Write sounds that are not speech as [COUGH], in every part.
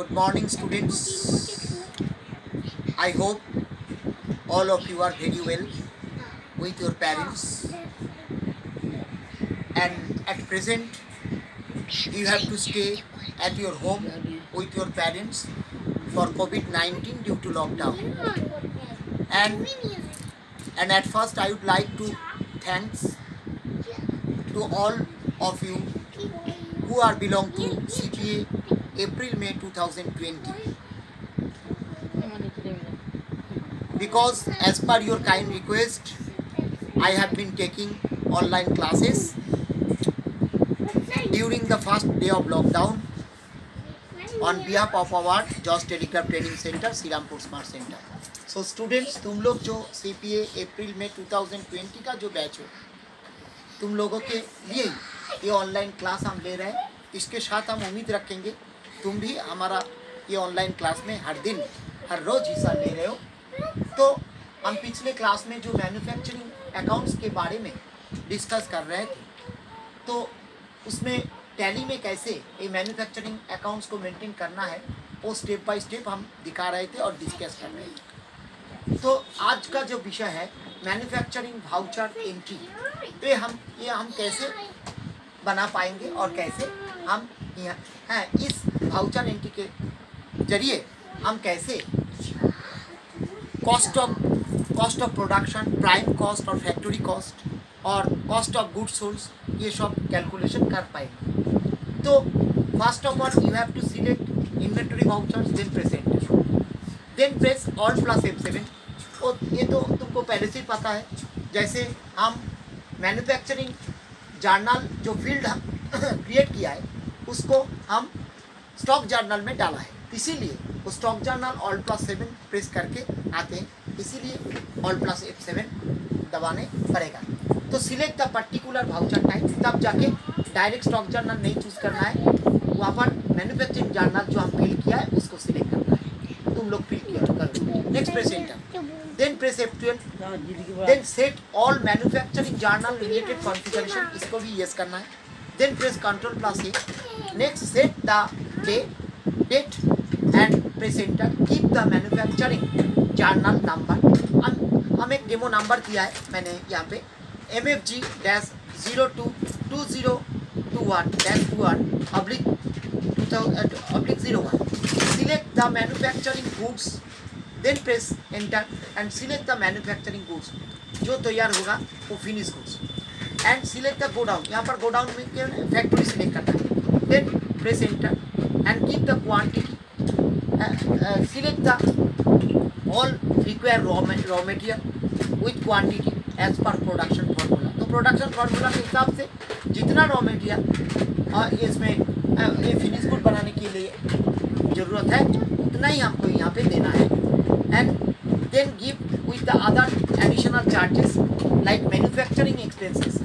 Good morning, students. I hope all of you are very well with your parents. And at present, you have to stay at your home with your parents for COVID 19 due to lockdown. And, and at first, I would like to thanks to all of you who are belong to CPA April May 2020 because as per your kind request I have been taking online classes during the first day of lockdown on behalf of our Josh Telegraph Training Center Sirampur Smart Center so students तुम लोग जो CPA अप्रैल में 2020 का जो batch हो तुम लोगों के लिए ये ऑनलाइन क्लास हम ले रहे हैं। इसके साथ हम उम्मीद रखेंगे, तुम भी हमारा ये ऑनलाइन क्लास में हर दिन, हर रोज़ हिस्सा ले रहे हो। तो हम पिछले क्लास में जो मैन्युफैक्चरिंग अकाउंट्स के बारे में डिस्कस कर रहे थे तो उसमें टैली में कैसे ये मैन्युफैक्चरिंग अकाउंट्स को मेंटेन करना है, वो स्टेप बाय स्टेप हम दिखा रहे थे और डिस्कस कर रहे थे। तो आज का जो विषय है मैन्युफैक्चरिंग वाउचर एंट्री ये हम ये हम कैसे बना पाएँगे और कैसे हम यहाँ, हैं, इस वाउचर एंट्री के ज़रिए हम कैसे cost of cost of production prime cost और फैक्ट्री कॉस्ट और कॉस्ट ऑफ़ गुड सोर्स ये सब कैलकुलेशन कर पाएँगे। तो first of all you have to select inventory vouchers then present then press alt plus F seven और ये तो तुमको पहले से ही पता है, जैसे हम मैन्युफैक्चरिंग जर्नल जो फ़ील्ड हम [COUGHS] क्रिएट किया है, उसको हम स्टॉक जर्नल में डाला है। इसीलिए वो stock journal alt plus seven press करके आते हैं। इसीलिए ऑल प्लस एफ़ सेवन दबाने पड़ेगा। तो select the particular voucher type तब जाके डायरेक्ट स्टॉक जर्नल नहीं चूज़ करना है। वहाँ पर मैन्युफैक्चरिंग जर्नल जो हम फिल किया है, उसको सिलेक्ट करना है। तुम लोग फिल किया करो next press enter then press F twelve then set all manufacturing journal related configuration इसको भी यस करना है। Then press control plus A next set the day date and press enter keep the manufacturing journal number हम एक demo number दिया है मैंने यहाँ पे। M F G dash zero two two zero two one dash two one oblique two thousand oblique zero one select the manufacturing goods then press enter and select the manufacturing goods जो तैयार होगा, वो finish goods and select the godown यहाँ पर godown में factory select करना है. Then press enter and keep the quantity select the all require raw raw material with quantity as per production formula तो प्रोडक्शन फार्मूला के हिसाब से जितना रॉ मटेरियल इसमें ये फिनिश गुड बनाने के लिए ज़रूरत है उतना ही हमको यहाँ पे देना है। And then give with the other additional charges like manufacturing expenses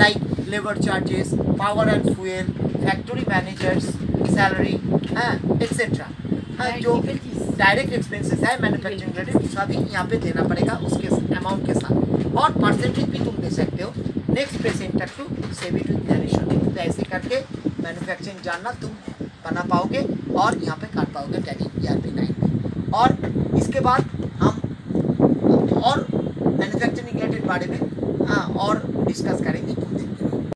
like labor charges, power and fuel, factory managers, salary, etc. जो डायरेक्ट एक्सपेंसेस है मैन्युफैक्चरिंग रिलेटेड उसका भी यहाँ पे देना पड़ेगा उसके अमाउंट के साथ। और परसेंटेज भी तुम दे सकते हो। Next press enter to save it with narration तो ऐसे करके मैन्युफैक्चरिंग जानना तुम बना पाओगे और यहाँ पे काट पाओगे टैली आर पी नाइन में और इसके बाद हम और मैन्युफैक्चरिंग रिलेटेड बारे में हाँ और डिस्कस करेंगे।